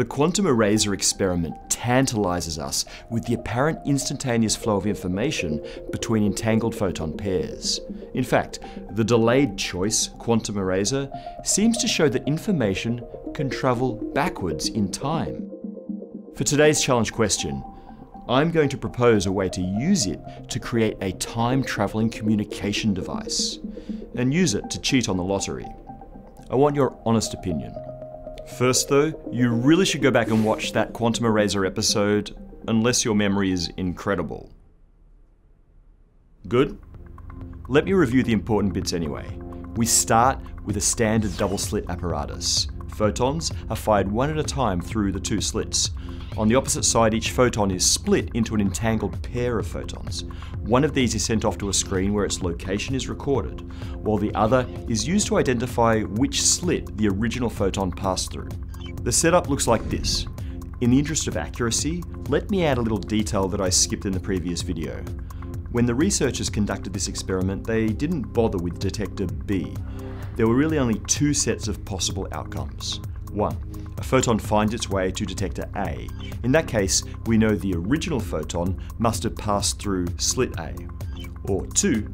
The quantum eraser experiment tantalizes us with the apparent instantaneous flow of information between entangled photon pairs. In fact, the delayed choice quantum eraser seems to show that information can travel backwards in time. For today's challenge question, I'm going to propose a way to use it to create a time traveling communication device and use it to cheat on the lottery. I want your honest opinion. First, though, you really should go back and watch that Quantum Eraser episode, unless your memory is incredible. Good? Let me review the important bits anyway. We start with a standard double slit apparatus. Photons are fired one at a time through the two slits. On the opposite side, each photon is split into an entangled pair of photons. One of these is sent off to a screen where its location is recorded, while the other is used to identify which slit the original photon passed through. The setup looks like this. In the interest of accuracy, let me add a little detail that I skipped in the previous video. When the researchers conducted this experiment, they didn't bother with detector B. There were really only two sets of possible outcomes. One, a photon finds its way to detector A. In that case, we know the original photon must have passed through slit A. Or two,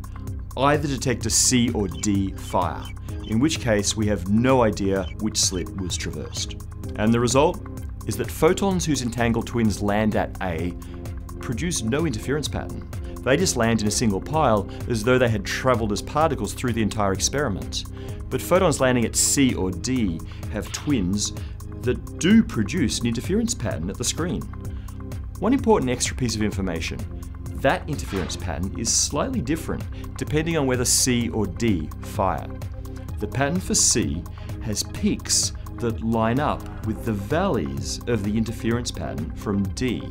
either detector C or D fire, in which case we have no idea which slit was traversed. And the result is that photons whose entangled twins land at A produce no interference pattern. They just land in a single pile as though they had travelled as particles through the entire experiment. But photons landing at C or D have twins that do produce an interference pattern at the screen. One important extra piece of information that interference pattern is slightly different depending on whether C or D fire. The pattern for C has peaks that line up with the valleys of the interference pattern from D,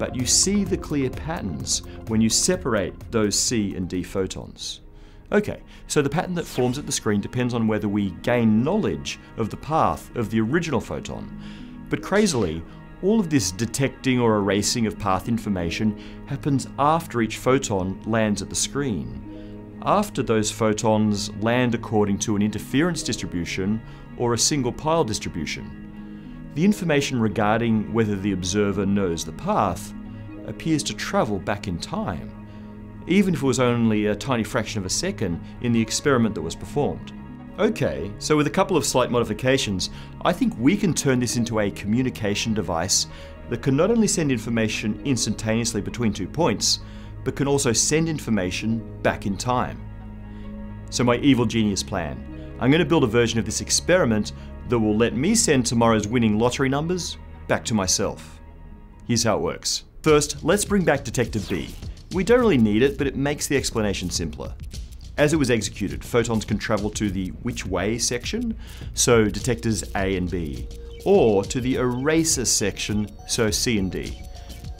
but you see the clear patterns when you separate those C and D photons. Okay, so the pattern that forms at the screen depends on whether we gain knowledge of the path of the original photon. But crazily, all of this detecting or erasing of path information happens after each photon lands at the screen. After those photons land according to an interference distribution or a single pile distribution. The information regarding whether the observer knows the path appears to travel back in time even if it was only a tiny fraction of a second in the experiment that was performed. Okay, so with a couple of slight modifications, I think we can turn this into a communication device that can not only send information instantaneously between two points, but can also send information back in time. So my evil genius plan. I'm going to build a version of this experiment that will let me send tomorrow's winning lottery numbers back to myself. Here's how it works. First, let's bring back detector B. We don't really need it, but it makes the explanation simpler. As it was executed, photons can travel to the which way section, so detectors A and B, or to the eraser section, so C and D.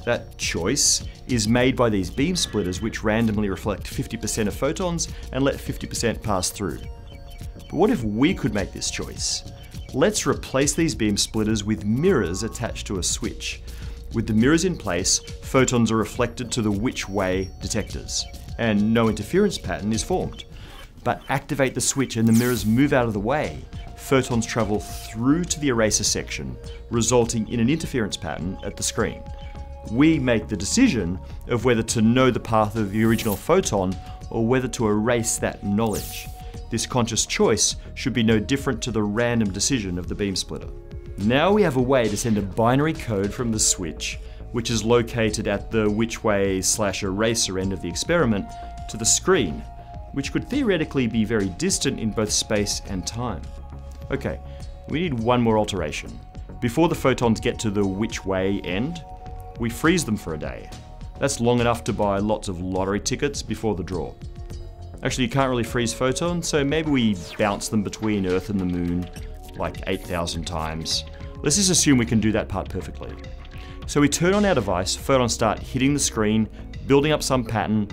That choice is made by these beam splitters which randomly reflect 50% of photons and let 50% pass through. But what if we could make this choice? Let's replace these beam splitters with mirrors attached to a switch. With the mirrors in place, photons are reflected to the which way detectors, and no interference pattern is formed. But activate the switch and the mirrors move out of the way. Photons travel through to the eraser section, resulting in an interference pattern at the screen. We make the decision of whether to know the path of the original photon or whether to erase that knowledge. This conscious choice should be no different to the random decision of the beam splitter. Now we have a way to send a binary code from the switch, which is located at the which way slash eraser end of the experiment, to the screen, which could theoretically be very distant in both space and time. Okay, we need one more alteration. Before the photons get to the which way end, we freeze them for a day. That's long enough to buy lots of lottery tickets before the draw. Actually, you can't really freeze photons, so maybe we bounce them between Earth and the Moon like 8,000 times. Let's just assume we can do that part perfectly. So we turn on our device, photons start hitting the screen, building up some pattern.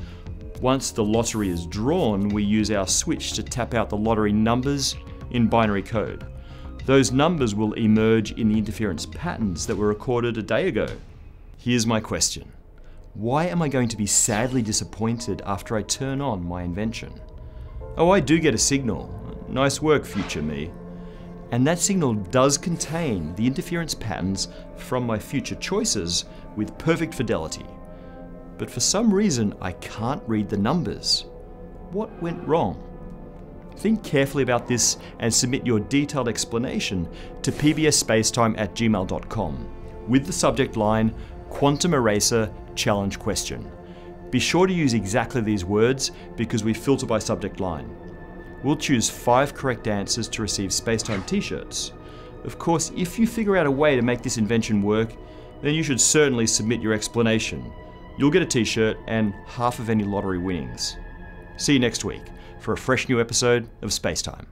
Once the lottery is drawn, we use our switch to tap out the lottery numbers in binary code. Those numbers will emerge in the interference patterns that were recorded a day ago. Here's my question. Why am I going to be sadly disappointed after I turn on my invention? Oh, I do get a signal. Nice work, future me. and that signal does contain the interference patterns from my future choices with perfect fidelity. But for some reason, I can't read the numbers. What went wrong? Think carefully about this and submit your detailed explanation to pbsspacetime at gmail.com with the subject line Quantum Eraser Challenge Question. Be sure to use exactly these words because we filter by subject line. We'll choose five correct answers to receive Spacetime t shirts. Of course, if you figure out a way to make this invention work, then you should certainly submit your explanation. You'll get a t shirt and half of any lottery winnings. See you next week for a fresh new episode of Spacetime.